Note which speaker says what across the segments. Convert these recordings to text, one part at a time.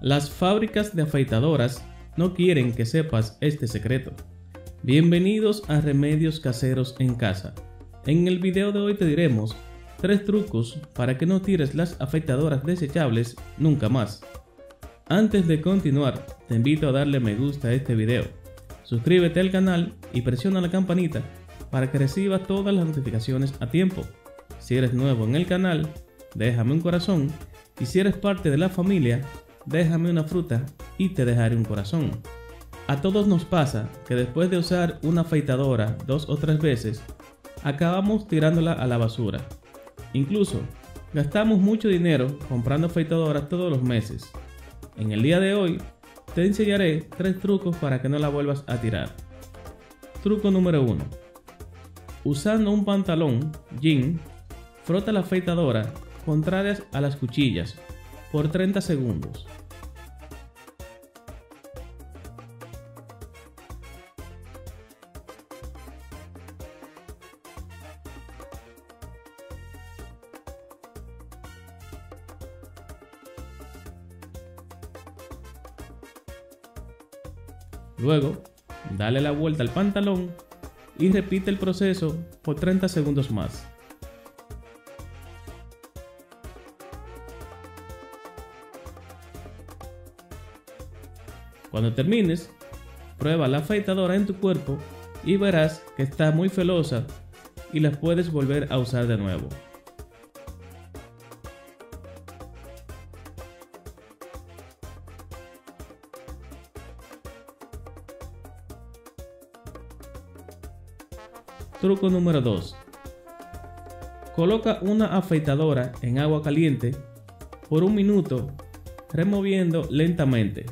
Speaker 1: Las fábricas de afeitadoras no quieren que sepas este secreto. Bienvenidos a Remedios Caseros en Casa. En el video de hoy te diremos tres trucos para que no tires las afeitadoras desechables nunca más. Antes de continuar, te invito a darle me gusta a este video. Suscríbete al canal y presiona la campanita para que recibas todas las notificaciones a tiempo. Si eres nuevo en el canal, déjame un corazón y si eres parte de la familia, déjame una fruta y te dejaré un corazón. A todos nos pasa que después de usar una afeitadora dos o tres veces, acabamos tirándola a la basura. Incluso, gastamos mucho dinero comprando afeitadoras todos los meses. En el día de hoy, te enseñaré tres trucos para que no la vuelvas a tirar. Truco número 1. Usando un pantalón, jean, frota la afeitadora contrarias a las cuchillas por 30 segundos. Luego, dale la vuelta al pantalón y repite el proceso por 30 segundos más. Cuando termines, prueba la afeitadora en tu cuerpo y verás que está muy felosa y la puedes volver a usar de nuevo. Truco número 2. Coloca una afeitadora en agua caliente por un minuto removiendo lentamente.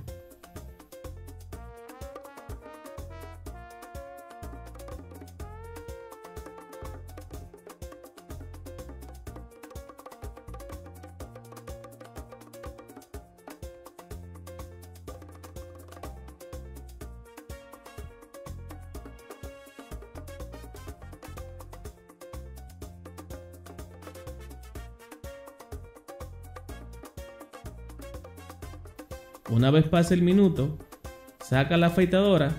Speaker 1: Una vez pase el minuto, saca la afeitadora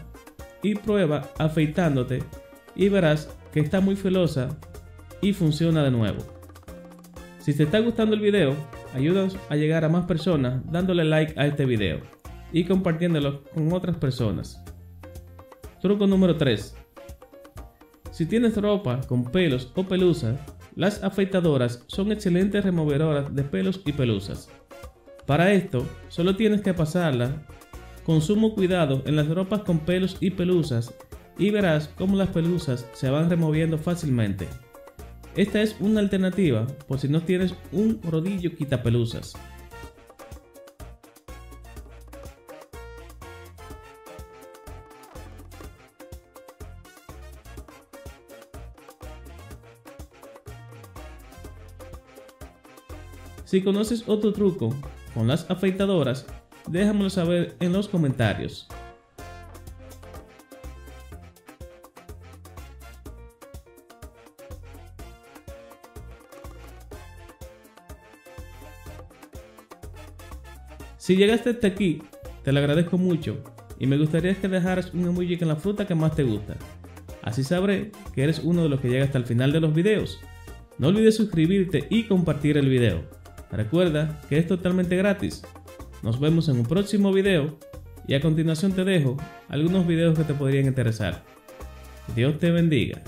Speaker 1: y prueba afeitándote y verás que está muy filosa y funciona de nuevo. Si te está gustando el video, ayúdanos a llegar a más personas dándole like a este video y compartiéndolo con otras personas. Truco número 3. Si tienes ropa con pelos o pelusas, las afeitadoras son excelentes removedoras de pelos y pelusas. Para esto, solo tienes que pasarla con sumo cuidado en las ropas con pelos y pelusas y verás cómo las pelusas se van removiendo fácilmente. Esta es una alternativa por si no tienes un rodillo quitapelusas. Si conoces otro truco con las afeitadoras, déjamelo saber en los comentarios. Si llegaste hasta aquí, te lo agradezco mucho y me gustaría que dejaras un emoji con la fruta que más te gusta. Así sabré que eres uno de los que llega hasta el final de los videos. No olvides suscribirte y compartir el video. Recuerda que es totalmente gratis. Nos vemos en un próximo video y a continuación te dejo algunos videos que te podrían interesar. Dios te bendiga.